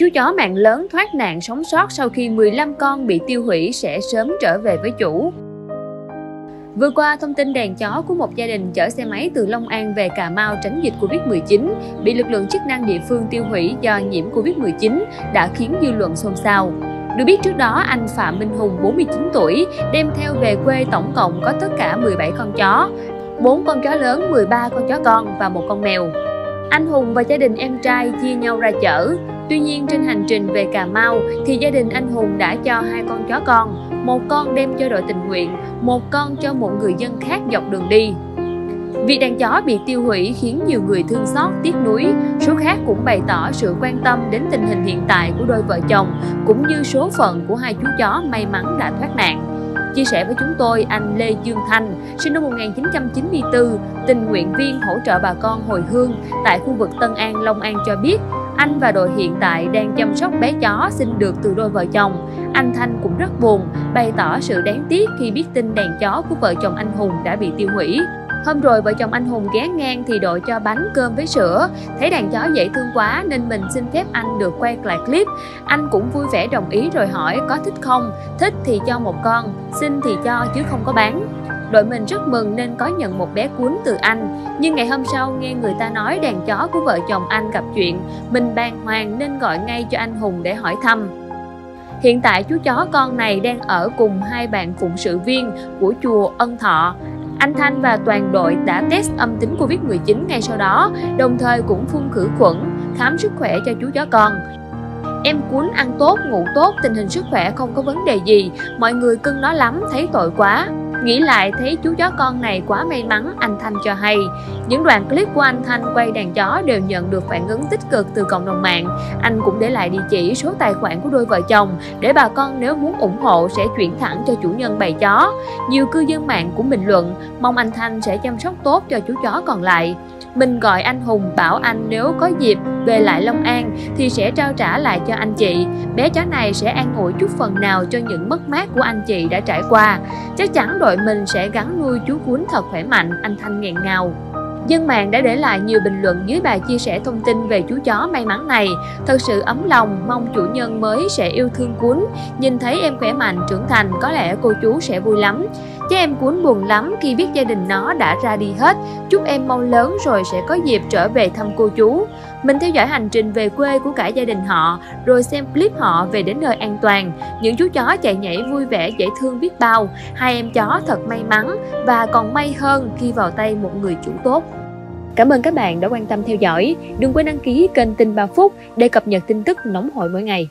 Chú chó mạng lớn thoát nạn sống sót sau khi 15 con bị tiêu hủy sẽ sớm trở về với chủ. Vừa qua, thông tin đàn chó của một gia đình chở xe máy từ Long An về Cà Mau tránh dịch Covid-19 bị lực lượng chức năng địa phương tiêu hủy do nhiễm Covid-19 đã khiến dư luận xôn xao. Được biết trước đó, anh Phạm Minh Hùng, 49 tuổi, đem theo về quê tổng cộng có tất cả 17 con chó, 4 con chó lớn, 13 con chó con và một con mèo. Anh Hùng và gia đình em trai chia nhau ra chở. Tuy nhiên trên hành trình về Cà Mau thì gia đình anh Hùng đã cho hai con chó con, một con đem cho đội tình nguyện, một con cho một người dân khác dọc đường đi. Việc đàn chó bị tiêu hủy khiến nhiều người thương xót, tiếc nuối. Số khác cũng bày tỏ sự quan tâm đến tình hình hiện tại của đôi vợ chồng, cũng như số phận của hai chú chó may mắn đã thoát nạn. Chia sẻ với chúng tôi, anh Lê Dương Thanh, sinh năm 1994, tình nguyện viên hỗ trợ bà con hồi hương tại khu vực Tân An, Long An cho biết, anh và đội hiện tại đang chăm sóc bé chó sinh được từ đôi vợ chồng. Anh Thanh cũng rất buồn, bày tỏ sự đáng tiếc khi biết tin đàn chó của vợ chồng anh Hùng đã bị tiêu hủy. Hôm rồi vợ chồng anh Hùng ghé ngang thì đội cho bánh cơm với sữa. Thấy đàn chó dễ thương quá nên mình xin phép anh được quay lại clip. Anh cũng vui vẻ đồng ý rồi hỏi có thích không? Thích thì cho một con, xin thì cho chứ không có bán. Đội mình rất mừng nên có nhận một bé cuốn từ anh. Nhưng ngày hôm sau nghe người ta nói đàn chó của vợ chồng anh gặp chuyện Mình bàng hoàng nên gọi ngay cho anh Hùng để hỏi thăm. Hiện tại chú chó con này đang ở cùng hai bạn phụng sự viên của chùa Ân Thọ anh Thanh và toàn đội đã test âm tính Covid-19 ngay sau đó, đồng thời cũng phun khử khuẩn, khám sức khỏe cho chú chó con. Em cuốn ăn tốt, ngủ tốt, tình hình sức khỏe không có vấn đề gì, mọi người cưng nó lắm, thấy tội quá. Nghĩ lại thấy chú chó con này quá may mắn, anh Thanh cho hay. Những đoạn clip của anh Thanh quay đàn chó đều nhận được phản ứng tích cực từ cộng đồng mạng. Anh cũng để lại địa chỉ số tài khoản của đôi vợ chồng để bà con nếu muốn ủng hộ sẽ chuyển thẳng cho chủ nhân bày chó. Nhiều cư dân mạng cũng bình luận mong anh Thanh sẽ chăm sóc tốt cho chú chó còn lại. Mình gọi anh Hùng bảo anh nếu có dịp về lại Long An thì sẽ trao trả lại cho anh chị. Bé chó này sẽ an ủi chút phần nào cho những mất mát của anh chị đã trải qua. Chắc chắn đội mình sẽ gắn nuôi chú cuốn thật khỏe mạnh, anh Thanh nghẹn ngào. Dân mạng đã để lại nhiều bình luận dưới bài chia sẻ thông tin về chú chó may mắn này. Thật sự ấm lòng, mong chủ nhân mới sẽ yêu thương cuốn. Nhìn thấy em khỏe mạnh, trưởng thành, có lẽ cô chú sẽ vui lắm. Chứ em cuốn buồn lắm khi biết gia đình nó đã ra đi hết. Chúc em mau lớn rồi sẽ có dịp trở về thăm cô chú. Mình theo dõi hành trình về quê của cả gia đình họ, rồi xem clip họ về đến nơi an toàn. Những chú chó chạy nhảy vui vẻ dễ thương biết bao. Hai em chó thật may mắn và còn may hơn khi vào tay một người chủ tốt. Cảm ơn các bạn đã quan tâm theo dõi. Đừng quên đăng ký kênh Tin 3 Phút để cập nhật tin tức nóng hổi mỗi ngày.